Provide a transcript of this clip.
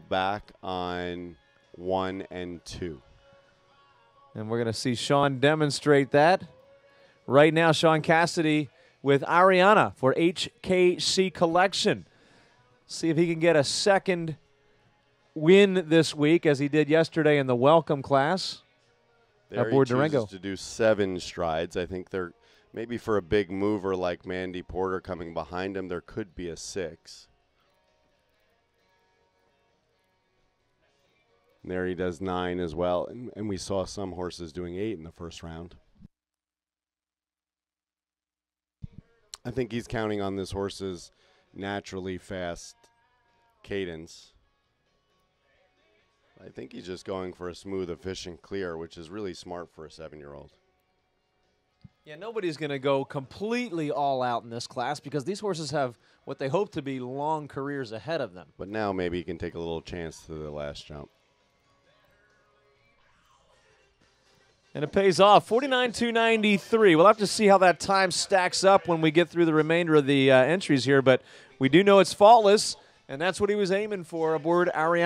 back on one and two. And we're going to see Shawn demonstrate that. Right now, Shawn Casady with Ariana for HKC Collection. See if he can get a second win this week as he did yesterday in the welcome class. There Aboard he Durango. to do seven strides. I think they're maybe for a big mover like Mandy Porter coming behind him, there could be a six. And there he does nine as well, and, and we saw some horses doing eight in the first round. I think he's counting on this horse's naturally fast cadence. I think he's just going for a smooth, efficient clear, which is really smart for a seven year old. Yeah, nobody's going to go completely all out in this class because these horses have what they hope to be long careers ahead of them. But now maybe he can take a little chance to the last jump. And it pays off 49 293. We'll have to see how that time stacks up when we get through the remainder of the uh, entries here, but we do know it's faultless, and that's what he was aiming for aboard Ariana.